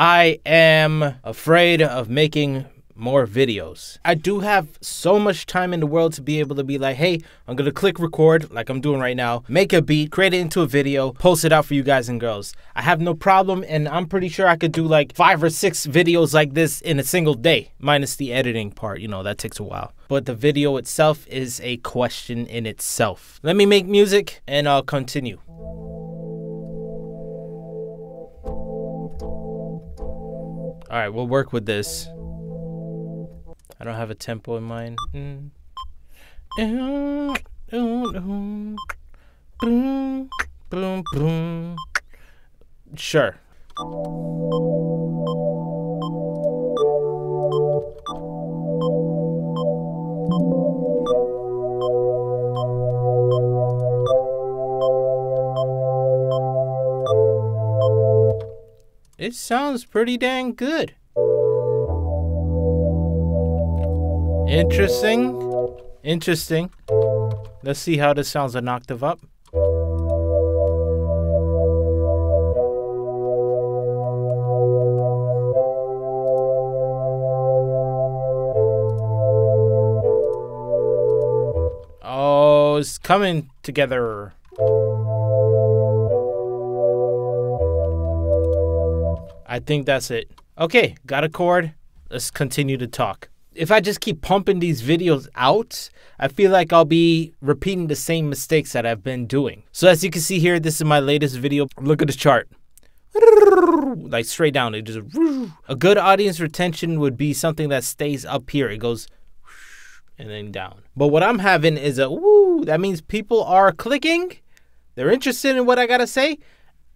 I am afraid of making more videos. I do have so much time in the world to be able to be like, hey, I'm gonna click record like I'm doing right now, make a beat, create it into a video, post it out for you guys and girls. I have no problem, and I'm pretty sure I could do like five or six videos like this in a single day, minus the editing part, you know, that takes a while. But the video itself is a question in itself. Let me make music and I'll continue. All right, we'll work with this. I don't have a tempo in mind. Mm. Sure. It sounds pretty dang good. Interesting. Interesting. Let's see how this sounds an octave up. Oh, it's coming together. I think that's it. Okay, got a chord. Let's continue to talk if I just keep pumping these videos out, I feel like I'll be repeating the same mistakes that I've been doing. So as you can see here, this is my latest video. Look at this chart. Like straight down, it just a good audience retention would be something that stays up here. It goes and then down. But what I'm having is a woo. That means people are clicking. They're interested in what I gotta say,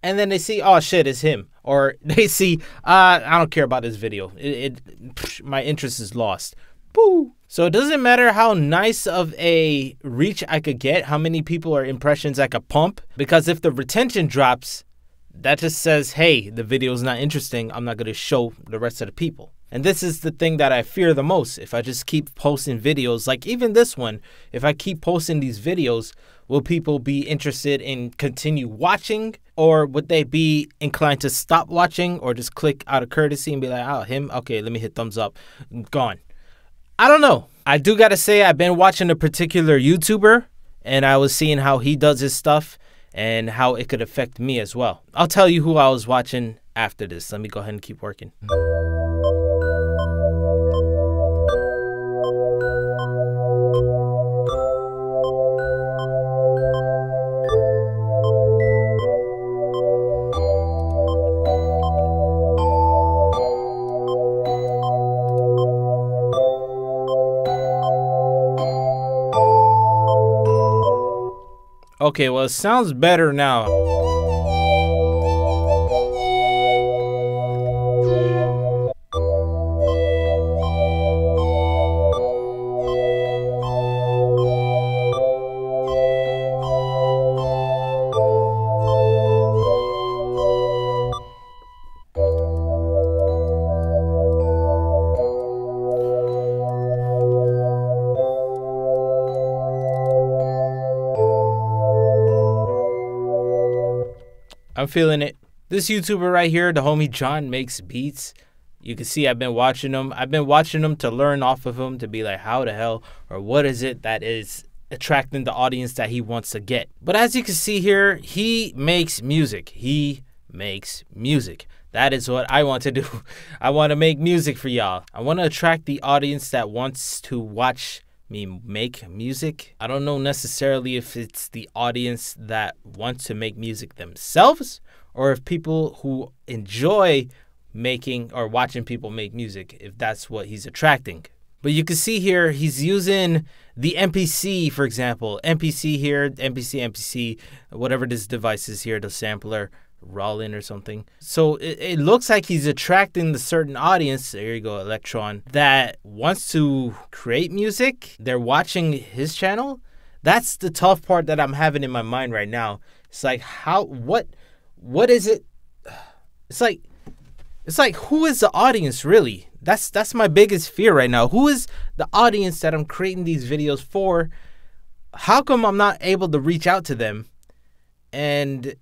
and then they see, oh shit, it's him, or they see, uh, I don't care about this video. It, it psh, my interest is lost. Boo. So it doesn't matter how nice of a reach I could get, how many people or impressions I could pump, because if the retention drops, that just says, hey, the video is not interesting. I'm not going to show the rest of the people. And this is the thing that I fear the most. If I just keep posting videos, like even this one, if I keep posting these videos, will people be interested in continue watching or would they be inclined to stop watching or just click out of courtesy and be like, oh, him? Okay, let me hit thumbs up. Gone. I don't know. I do got to say, I've been watching a particular YouTuber and I was seeing how he does his stuff and how it could affect me as well. I'll tell you who I was watching after this. Let me go ahead and keep working. Okay, well, it sounds better now. I'm feeling it. This YouTuber right here, the homie John makes beats. You can see I've been watching him. I've been watching him to learn off of him to be like, how the hell or what is it that is attracting the audience that he wants to get. But as you can see here, he makes music. He makes music. That is what I want to do. I want to make music for y'all. I want to attract the audience that wants to watch me make music. I don't know necessarily if it's the audience that wants to make music themselves or if people who enjoy making or watching people make music, if that's what he's attracting. But you can see here, he's using the MPC, for example. MPC here, MPC, MPC, whatever this device is here, the sampler. Roland or something. So it, it looks like he's attracting the certain audience. There you go, Elektron, that wants to create music. They're watching his channel. That's the tough part that I'm having in my mind right now. It's like how what what is it? It's like it's like who is the audience really? That's that's my biggest fear right now. Who is the audience that I'm creating these videos for? How come I'm not able to reach out to them? And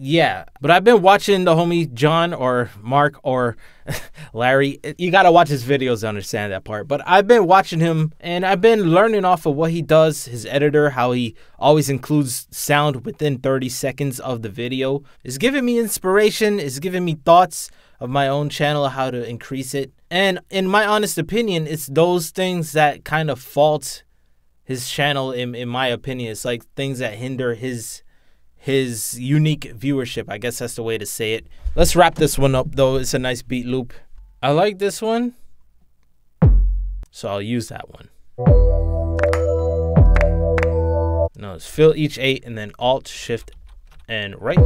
yeah, but I've been watching the homie John or Mark or Larry. You got to watch his videos to understand that part. But I've been watching him and I've been learning off of what he does, his editor, how he always includes sound within 30 seconds of the video. It's giving me inspiration, it's giving me thoughts of my own channel, how to increase it. And in my honest opinion, it's those things that kind of fault his channel in in my opinion. It's like things that hinder his his unique viewership. I guess that's the way to say it. Let's wrap this one up though. It's a nice beat loop. I like this one. So I'll use that one. No, it's fill each eight and then alt shift and right.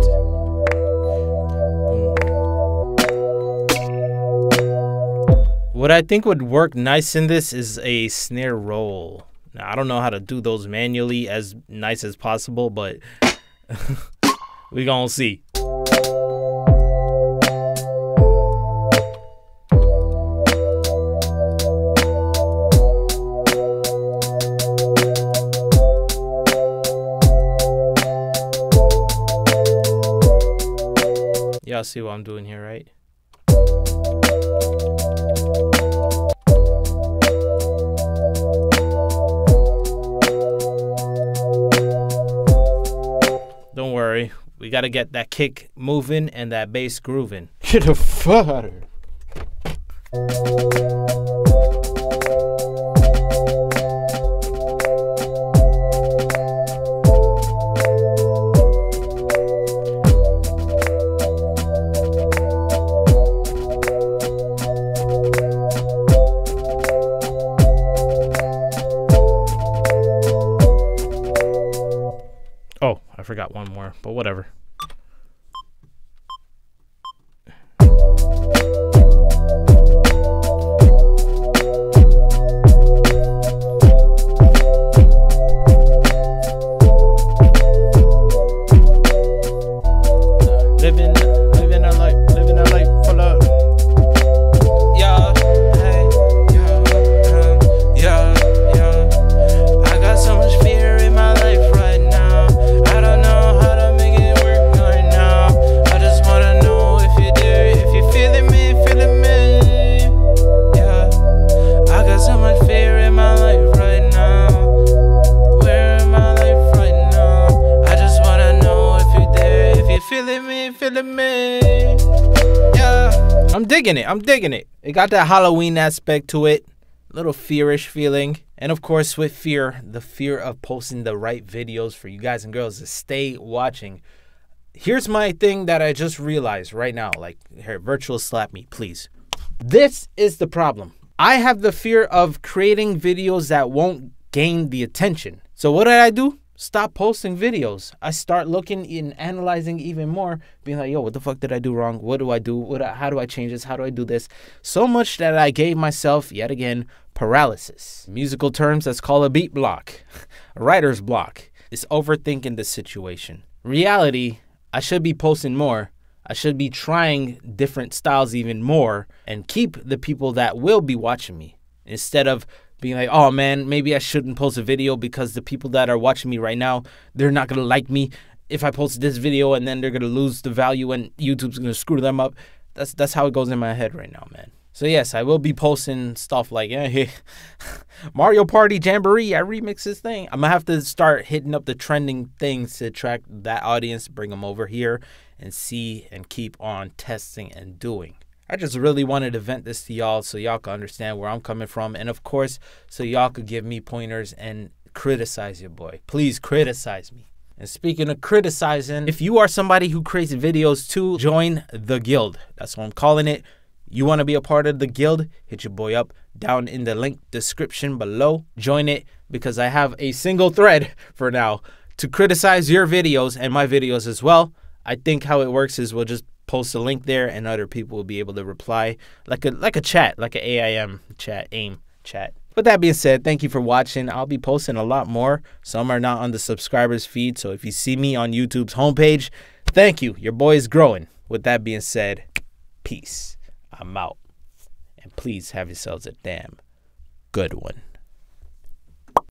What I think would work nice in this is a snare roll. Now, I don't know how to do those manually as nice as possible, but we gonna see. Y'all see what I'm doing here, right? We gotta get that kick moving and that bass grooving. Get the fuck forgot one more, but whatever. Me, feeling me. Yeah. I'm digging it. I'm digging it. It got that Halloween aspect to it, little fearish feeling. And of course, with fear, the fear of posting the right videos for you guys and girls to stay watching. Here's my thing that I just realized right now. Like, here, virtual slap me, please. This is the problem. I have the fear of creating videos that won't gain the attention. So, what did I do? Stop posting videos. I start looking and analyzing even more, being like, yo, what the fuck did I do wrong? What do I do? What, how do I change this? How do I do this? So much that I gave myself, yet again, paralysis. Musical terms, that's called a beat block, a writer's block. It's overthinking the situation. Reality, I should be posting more. I should be trying different styles even more and keep the people that will be watching me instead of being like, oh man, maybe I shouldn't post a video because the people that are watching me right now, they're not gonna like me if I post this video and then they're gonna lose the value and YouTube's gonna screw them up. That's that's how it goes in my head right now, man. So yes, I will be posting stuff like yeah, hey, Mario Party Jamboree. I remix this thing. I'm gonna have to start hitting up the trending things to attract that audience, bring them over here, and see and keep on testing and doing. I just really wanted to vent this to y'all so y'all can understand where I'm coming from, and of course, so y'all could give me pointers and criticize your boy. Please criticize me. And speaking of criticizing, if you are somebody who creates videos too, join the guild. That's what I'm calling it. You want to be a part of the guild? Hit your boy up down in the link description below. Join it because I have a single thread for now to criticize your videos and my videos as well. I think how it works is we'll just post a link there and other people will be able to reply like a like a chat, like a AIM chat, AIM chat. With that being said, thank you for watching. I'll be posting a lot more. Some are not on the subscribers feed, so if you see me on YouTube's homepage, thank you. Your boy is growing. With that being said, peace. I'm out. And please have yourselves a damn good one.